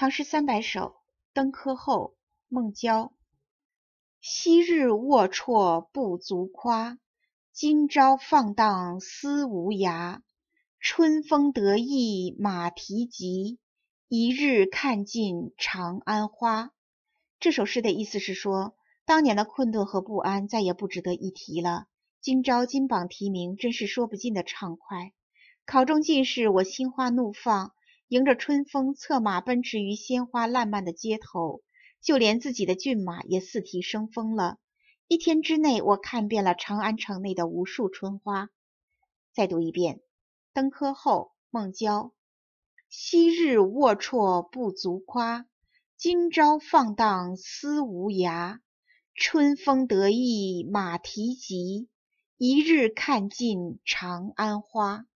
唐诗三百首·登科后·孟郊。昔日龌龊不足夸，今朝放荡思无涯。春风得意马蹄疾，一日看尽长安花。这首诗的意思是说，当年的困顿和不安再也不值得一提了。今朝金榜题名，真是说不尽的畅快。考中进士，我心花怒放。迎着春风，策马奔驰于鲜花烂漫的街头，就连自己的骏马也四蹄生风了。一天之内，我看遍了长安城内的无数春花。再读一遍：登科后，孟郊。昔日龌龊不足夸，今朝放荡思无涯。春风得意马蹄疾，一日看尽长安花。